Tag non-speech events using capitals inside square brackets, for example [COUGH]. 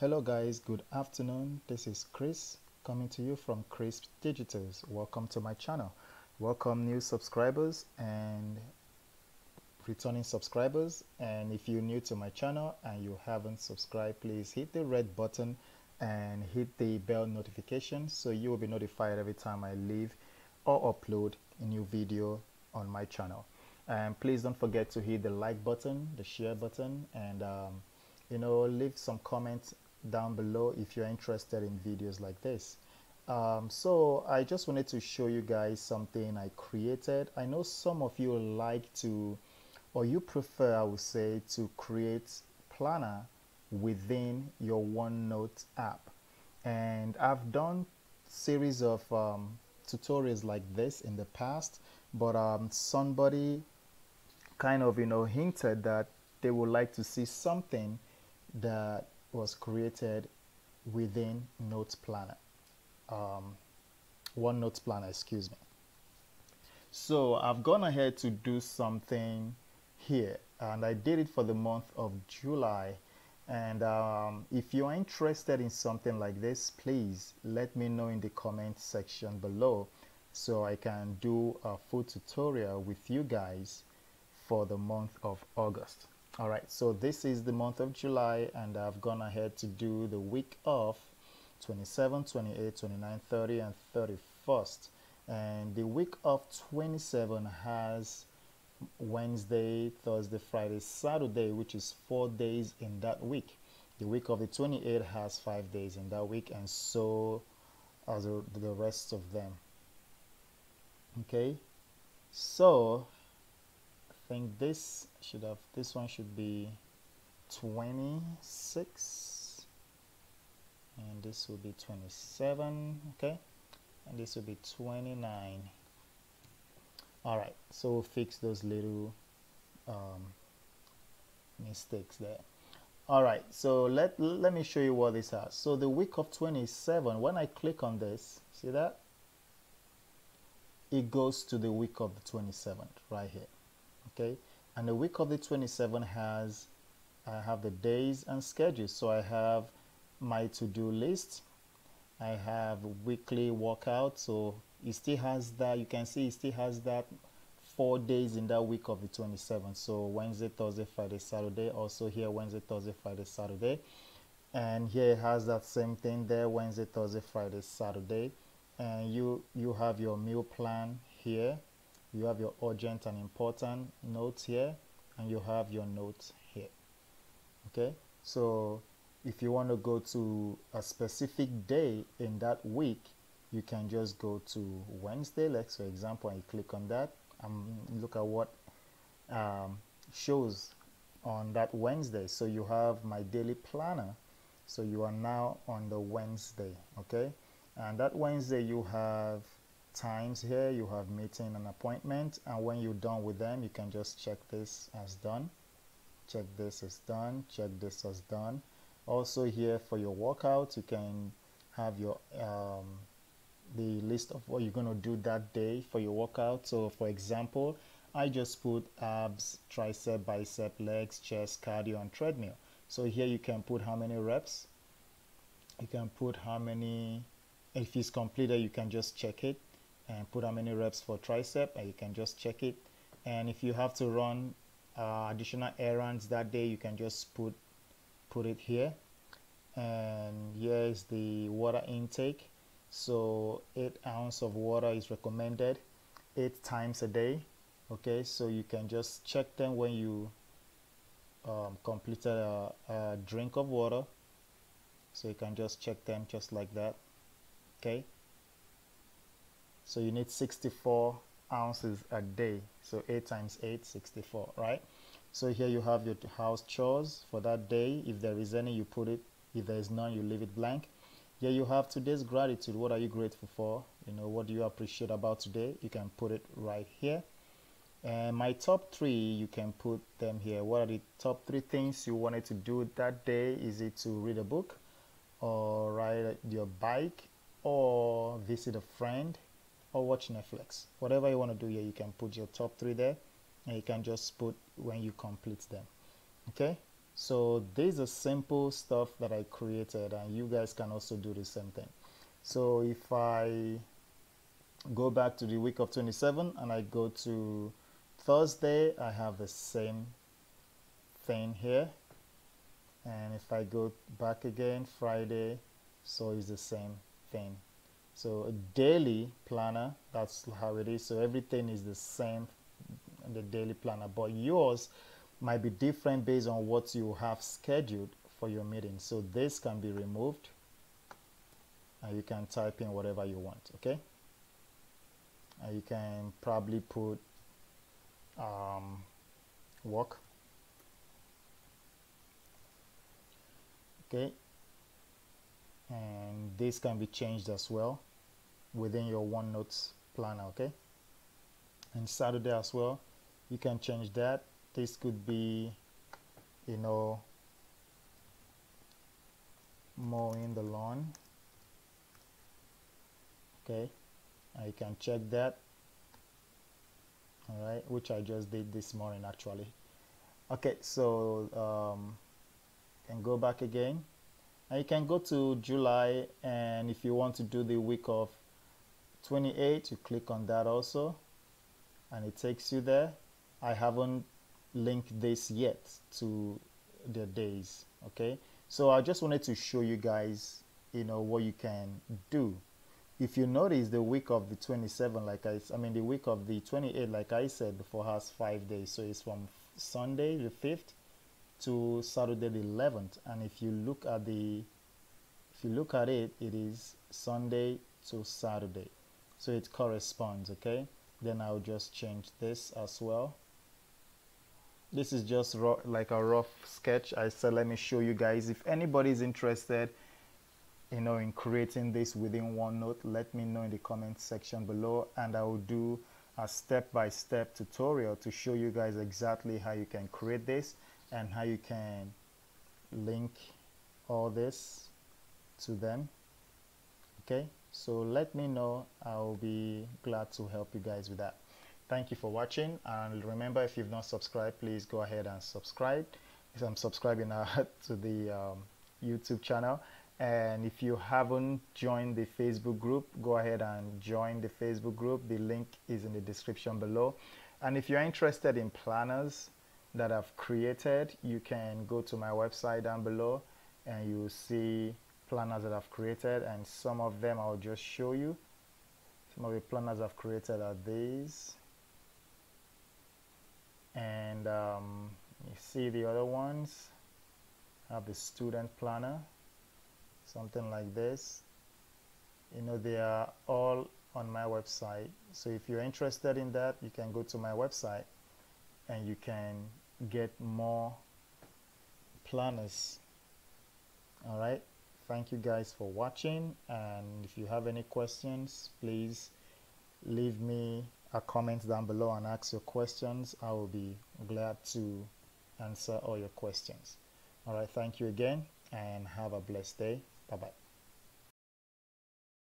Hello guys, good afternoon. This is Chris coming to you from Crisp Digitals. Welcome to my channel. Welcome new subscribers and returning subscribers. And if you're new to my channel and you haven't subscribed, please hit the red button and hit the bell notification so you will be notified every time I leave or upload a new video on my channel. And please don't forget to hit the like button, the share button, and um, you know leave some comments down below if you're interested in videos like this. Um, so I just wanted to show you guys something I created. I know some of you like to or you prefer I would say to create planner within your OneNote app. And I've done series of um, tutorials like this in the past but um, somebody kind of you know hinted that they would like to see something that was created within Notes Planner, um, OneNote Planner, excuse me. So I've gone ahead to do something here, and I did it for the month of July. And um, if you are interested in something like this, please let me know in the comment section below so I can do a full tutorial with you guys for the month of August all right so this is the month of July and I've gone ahead to do the week of 27 28 29 30 and 31st and the week of 27 has Wednesday Thursday Friday Saturday which is four days in that week. The week of the 28 has five days in that week and so as the rest of them. Okay so think this should have this one should be 26 and this will be 27 okay? And this will be 29 all right so we'll fix those little um, mistakes there. All right so let let me show you what this has so the week of 27 when I click on this see that? It goes to the week of the 27th right here okay? And the week of the 27 has I have the days and schedules. So I have my to-do list. I have weekly workout. So it still has that you can see it still has that four days in that week of the 27th so Wednesday Thursday Friday Saturday also here Wednesday Thursday Friday Saturday. And here it has that same thing there Wednesday Thursday Friday Saturday. And you you have your meal plan here you have your urgent and important notes here and you have your notes here. Okay? So if you want to go to a specific day in that week you can just go to Wednesday. Like for example and you click on that and look at what um, shows on that Wednesday. So you have my daily planner. So you are now on the Wednesday okay? And that Wednesday you have times here you have meeting and appointment and when you're done with them you can just check this as done. Check this as done check this as done. Also here for your workout you can have your um, the list of what you're going to do that day for your workout. So for example I just put abs tricep bicep legs chest cardio and treadmill. So here you can put how many reps? You can put how many if it's completed you can just check it and put how many reps for tricep and you can just check it. And if you have to run uh, additional errands that day you can just put put it here. And here is the water intake. So 8 ounce of water is recommended 8 times a day okay? So you can just check them when you um, completed a, a drink of water. So you can just check them just like that okay so you need 64 ounces a day. So 8 times 8 64 right? So here you have your house chores for that day. If there is any you put it. If there is none you leave it blank. Here you have today's gratitude. What are you grateful for? You know what do you appreciate about today? You can put it right here. And my top three you can put them here. What are the top three things you wanted to do that day? Is it to read a book or ride your bike or visit a friend or watch Netflix. Whatever you want to do here, you can put your top three there and you can just put when you complete them. Okay, so these are simple stuff that I created and you guys can also do the same thing so if I go back to the week of 27 and I go to Thursday I have the same thing here and if I go back again Friday so it's the same thing so a daily planner that's how it is. So everything is the same in the daily planner. But yours might be different based on what you have scheduled for your meeting. So this can be removed and you can type in whatever you want okay? And you can probably put um, work. Okay? And this can be changed as well within your OneNote planner okay? And Saturday as well you can change that. This could be you know mowing the lawn. Okay and you can check that. All right which I just did this morning actually. Okay so um, can go back again. And you can go to July and if you want to do the week of 28 you click on that also and it takes you there. I haven't linked this yet to the days okay? So I just wanted to show you guys you know what you can do. If you notice the week of the 27 like I, I mean the week of the 28 like I said before has five days. So it's from Sunday the 5th to Saturday the 11th and if you look at the if you look at it it is Sunday to Saturday so it corresponds okay? Then I'll just change this as well. This is just like a rough sketch. I said let me show you guys. If anybody is interested you know in creating this within OneNote let me know in the comment section below and I will do a step-by-step -step tutorial to show you guys exactly how you can create this and how you can link all this to them. Okay so let me know. I'll be glad to help you guys with that. Thank you for watching and remember if you've not subscribed please go ahead and subscribe. I'm subscribing [LAUGHS] now to the um, YouTube channel. And if you haven't joined the Facebook group go ahead and join the Facebook group. The link is in the description below. And if you're interested in planners that I've created you can go to my website down below and you will see planners that I've created and some of them I'll just show you. Some of the planners I've created are these. And um, you see the other ones? I have the student planner something like this. You know they are all on my website. So if you're interested in that you can go to my website and you can get more planners. All right thank you guys for watching and if you have any questions please leave me a comment down below and ask your questions. I will be glad to answer all your questions. All right thank you again and have a blessed day. Bye bye